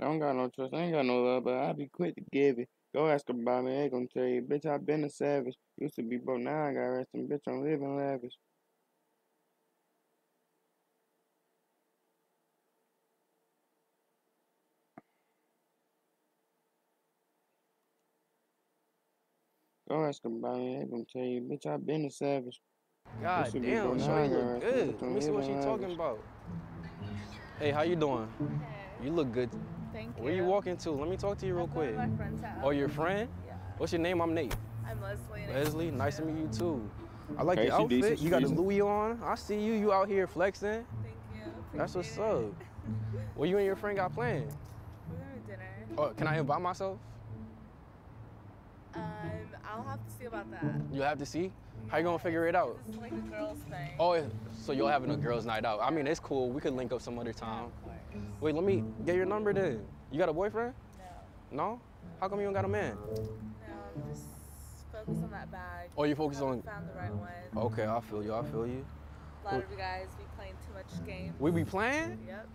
I don't got no trust. I ain't got no love, but I be quick to give it. Go ask about me, I ain't gonna tell you. Bitch, I been a savage. Used to be broke, now I got resting. Bitch, I'm living lavish. Go ask about me, I ain't gonna tell you. Bitch, I been a savage. God Used be damn, broke, Shorty look good. Let me see what she living talking about. Hey, how you doing? Hey, You look good. Thank you. Where you walking to? Let me talk to you real I'm quick. to my friend's house. Oh, your friend? Yeah. What's your name? I'm Nate. I'm Leslie. Leslie, nice to meet you too. I like Hey, your outfit. decent, You got the. Louis on. I see you. You out here flexing. Thank you. That's what's appreciate up. it. What you and your friend got planned? We're going to dinner. Oh, can I invite myself? Um, I'll have to see about that. You have to see. How you gonna figure it out? This is like a girls thing. Oh, so you're having a girls' night out. I mean, it's cool. We could link up some other time. Of course. Wait, let me get your number then. You got a boyfriend? No. No? How come you don't got a man? No, I'm just focused on that bag. Oh, you focus on. Found the right one. Okay, I feel you. I feel you. A lot of you guys be playing too much games. We be playing? Yep.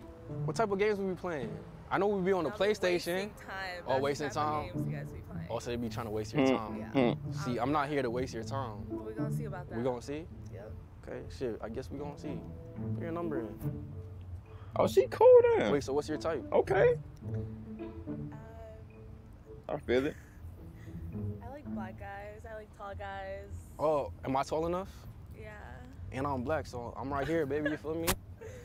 What type of games we be playing? I know we be on the Y'all be PlayStation. Wasting time. Oh, That's the wasting type of time? Games you guys be playing. Also, they be trying to waste your Hmm, time. Yeah. hmm. See, I'm not here to waste your time. But we're gonna see about that. We gonna see? Yep. Okay, shit. I guess we gonna see. Put your number in. Oh, she cool then. Wait, so what's your type? Okay. Um, I feel it. I like black guys. I like tall guys. Oh, am I tall enough? Yeah. And I'm black, so I'm right here, baby. You feel me?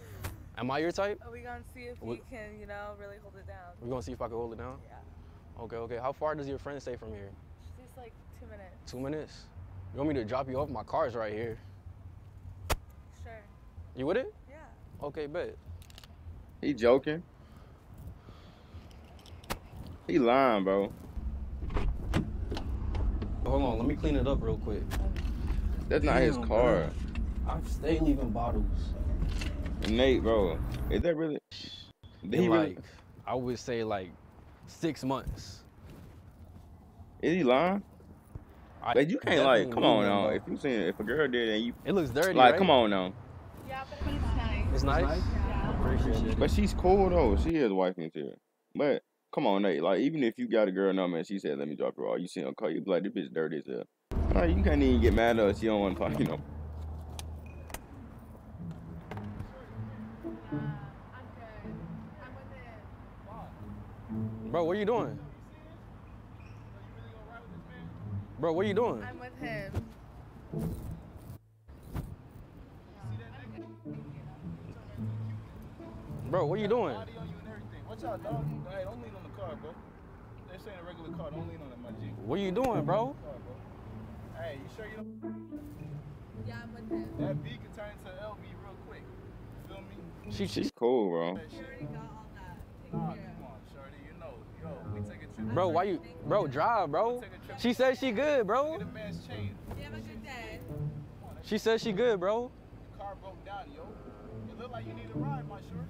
Am I your type? Are we gonna see if What- you can, you know, really hold it down? We're gonna see if I can hold it down. Yeah. Okay, okay. How far does your friend stay from here? Just like two minutes. Two minutes. You want me to drop you off? My car's right here. Sure. You with it? Yeah. Okay, bet. He joking. He lying, bro. Hold on, let me clean it up real quick. That's not his Damn, car. I'm stay leaving bottles. Nate, bro. Is that really? Did In he really? like, I would say like six months. Is he lying? I Like you can't like. Come on them, now. If you seen if a girl did and you It looks dirty, like, right? come on now. Yeah, but it's nice. It's nice. Yeah. Appreciate it. But she's cool though. She is wife material. But come on, Nate. Like even if you got a girl number and she said, "Let me drop her off," you see her call you be like, "This bitch dirty as hell." Like you can't even get mad at her. She don't want to talk. You know. Bro, what are you doing? Bro, what are you doing? I'm with him. Bro, what are you doing? Body on you and everything. Watch out, dog. Hey, don't lean on the car, bro. They're saying a regular car. Don't lean on it, my G. What are you doing, bro? Car, bro. Hey, you sure you don't? Yeah, I'm with him. That V can turn into LV real quick. You feel me? She, She's cool, bro. That We already got all that Nah, care come on, shorty. You know, yo, we take a trip. bro, why you, bro, drive, bro. She says she good, bro. Get a man's chain. You have a good day. On, She says she good, bro. the car broke down, yo. It look like you need a ride, my shorty.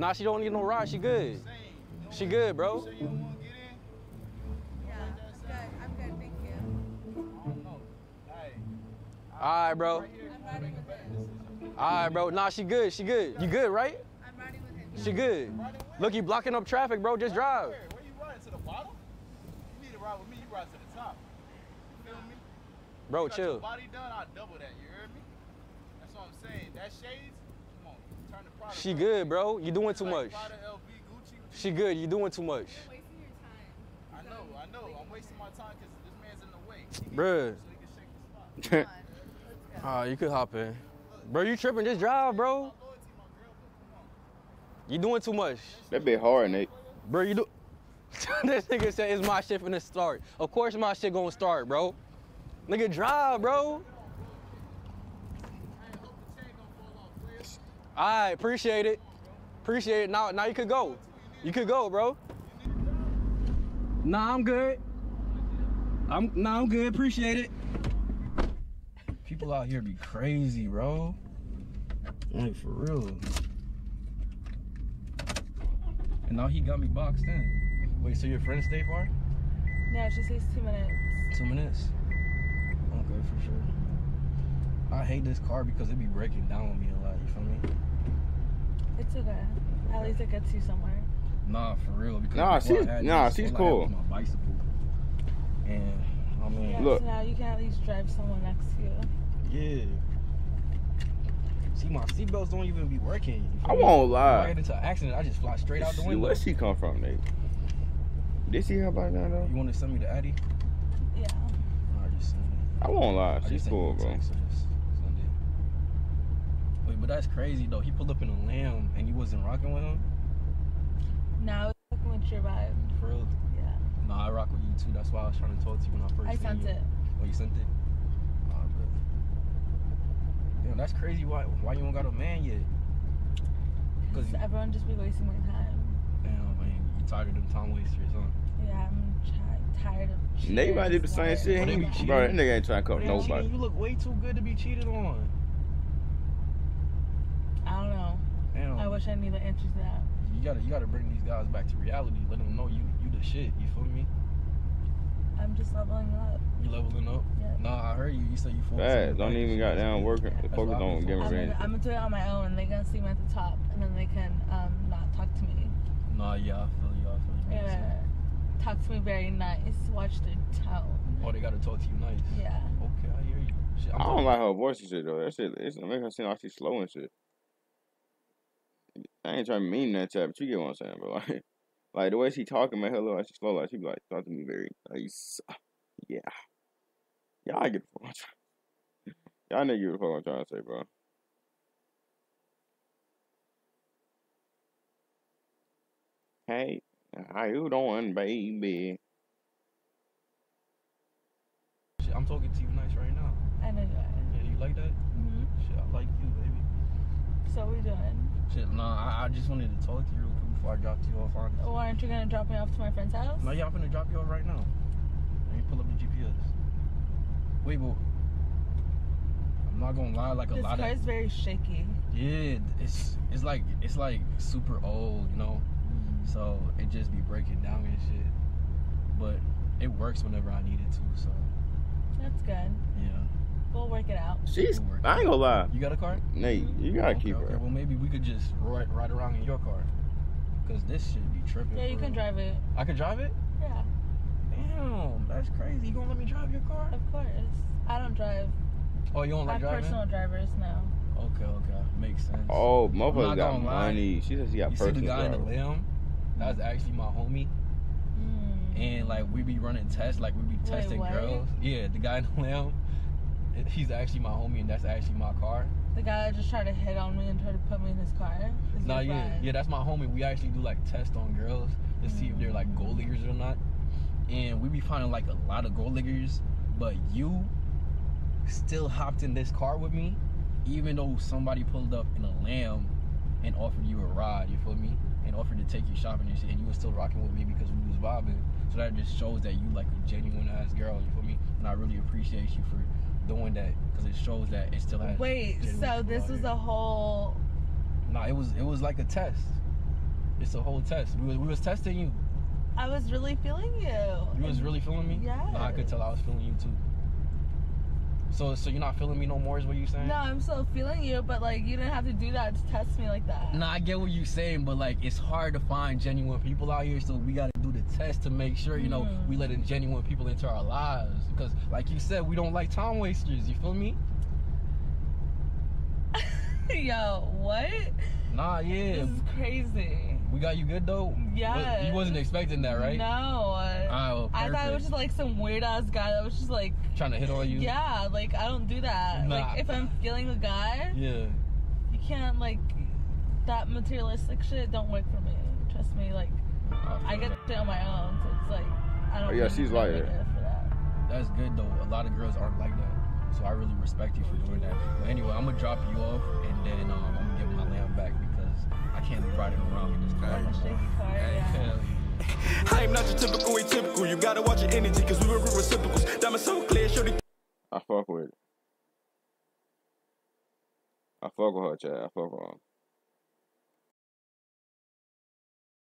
Nah, she don't need no ride. She good. Same. You don't She good, bro. You sure you don't want to get in? Yeah, I'm good. I'm good. Thank you. I don't know. Hey. All right, bro. I'm riding with him. All right, bro. Nah, she good. She good. You good, right? I'm riding with him. She good. Look, you blocking up traffic, bro. Just drive. Where? Where you riding? To the bottom? You need to ride with me, you ride to the top. You feel me? Bro, you got your chill. body done, I'll double that, you heard me? That's what I'm saying. That shades, come on, turn the product. She good, bro. You doing too much. Prada, LV, Gucci. She good. You doing too much. You're wasting your time. I know, I know. I'm wasting my time because this man's in the way. He can- Bruh. So he can shake the spot. Come on. Let's go. Ah, you could hop in. Bro, you tripping? Just drive, bro. My loyalty, my girl, but come on. You doing too much. that bit hard, Nate. Bro, you do. this nigga said it's my shit finna start. Of course my shit gonna start, bro. Nigga, drive, bro. Hey, hope the chain don't fall off, Alright, appreciate it. Appreciate it. Now, now you could go. You could go, bro. Nah, I'm good. I'm nah, I'm good. Appreciate it. People out here be crazy, bro. Like for real. And now he got me boxed in. Wait, so your friend stay far? No, she says two minutes. Two minutes. Okay, for sure. I hate this car because it be breaking down on me a lot. You feel me? It's okay. At least it gets you somewhere. Nah, for real. Because Nah, before I she's- had nah, this, she's all I had cool. was My bicycle. And I mean, Yeah, Look. so now you can at least drive someone next to you. yeah. See, my seatbelts don't even be working. I won't If I lie. get into an accident, I just fly straight out the window. Where she come from, Nate? Did she help out now though? You want to send me the Addy? Yeah. Nah, just send. I won't lie. I She's just cool, bro. text, so just send it. Wait, but that's crazy though. He pulled up in a lamb and you wasn't rocking with him. Now it's fucking with your vibe. For real? Yeah. Nah, I rock with you too. That's why I was trying to talk to you when I first. I seen sent you. it. Oh, you sent it? Oh, good. Damn, that's crazy. Why why you don't got a man yet? Cause Because you, everyone just be wasting my time. damn man, you tired of them time wasters, huh? Yeah, I'm chi- tired of. Nate might do the same shit. But they bro, that nigga ain't trying to cut But cheating, nobody. You look way too good to be cheated on. I don't know. Damn. I wish I knew the answer to that. You gotta you gotta bring these guys back to reality. Let them know you you the shit. You feel me? I'm just leveling up. You leveling up. Yeah. Nah, I heard you. You said you focus. Bad. Don't even got down working. That's Focus what I've on been getting I'm revenge. gonna, I'm gonna do it on my own. They're gonna see me at the top, and then they can um, not talk to me. Nah, yeah, I feel you. I feel you. Yeah. Talk to me very nice. Watch their tone. Oh, they gotta talk to you nice. Yeah. Okay, I hear you. Shit, I don't like her voice and shit though. That shit, it's make her seem like she's slow and shit. I ain't trying to mean that chat, but you get what I'm saying, bro. Like, like the way she talking make hello, look like she's slow. Like she be like talk to me very nice. Yeah, y'all get the fuck I'm trying. Y'all nigga get the fuck I'm trying to say, bro. Hey, how you doing, baby? Shit, I'm talking to you nice right now. I know you are. Yeah, you like that? hmm Shit, I like you, baby. So we doing? Shit, nah, I, I just wanted to talk to you real quick before I dropped you off. Honestly. Or aren't you gonna drop me off to my friend's house? No, yeah, I'm finna drop you off right now. Let me pull up the GPS. Wait, but I'm not gonna lie, like a This lot car of is very shaky. yeah, it's it's like it's like super old, you know. Mm-hmm. So it just be breaking down and shit. But it works whenever I need it to. So That's good. yeah. We'll work it out. She's. It'll work. I ain't gonna lie, You got a car? Nate. You gotta okay, keep okay. her. Well, maybe we could just ride ride around in your car. Cause this shit be tripping. Yeah, you can real. drive it. I can drive it. Yeah, Damn, that's crazy. You gonna let me drive your car? of course. I don't drive. Oh, you don't I like have driving? personal drivers now. Okay, okay, makes sense. Oh, not motherfucker got gonna lie. money. She said she got you see the personal guy in the driver. limb? That's actually my homie. Mm. And like we be running tests, like we be testing what? girls. Yeah, the guy in the limb. He's actually my homie, and that's actually my car. The guy that just tried to hit on me and tried to put me in his car. Nah, yeah, friend. yeah, that's my homie. We actually do like tests on girls to see if they're like gold diggers or not. And we be finding like a lot of gold diggers, but you still hopped in this car with me, even though somebody pulled up in a lamb and offered you a ride. You feel me? And offered to take you shopping and shit, and you were still rocking with me because we was vibing. So that just shows that you like a genuine ass girl. You feel me? And I really appreciate you for doing that because it shows that it still has. Wait, so this was here. a whole. Nah, it was it was like a test. It's a whole test. We was, we was testing you. I was really feeling you. You was really feeling me? Nah, I could tell I was feeling you too. So so you're not feeling me no more is what you're saying? No, I'm still feeling you, but like you didn't have to do that to test me like that. Nah, I get what you're saying, but like it's hard to find genuine people out here, so we gotta do the test to make sure, you know, Mm. we letting genuine people into our lives. Because like you said, we don't like time wasters, you feel me? Yo, what? Nah, yeah. This is crazy. We got you good though? Yeah. You wasn't expecting that, right? No. Alright, well, I thought it was just like some weird ass guy that was just like, Trying to hit on you? yeah, like I don't do that. Nah. Like if I'm feeling a guy, Yeah. you can't like that materialistic shit don't work for me. Trust me, like I feel get that. shit on my own, so it's like I don't. Oh, yeah, she's no like that. That. That's good though. A lot of girls aren't like that. So I really respect you for doing that. But anyway, I'm gonna drop you off and then um, I'm gonna give my lamb back riding around in this car. On a shaky car, yeah. Hell yeah. I am not your typical atypical. You gotta watch your energy, cause we were reciprocals. Diamond so clear, shorty. I fuck with it. I fuck with her, Chad. I fuck with her.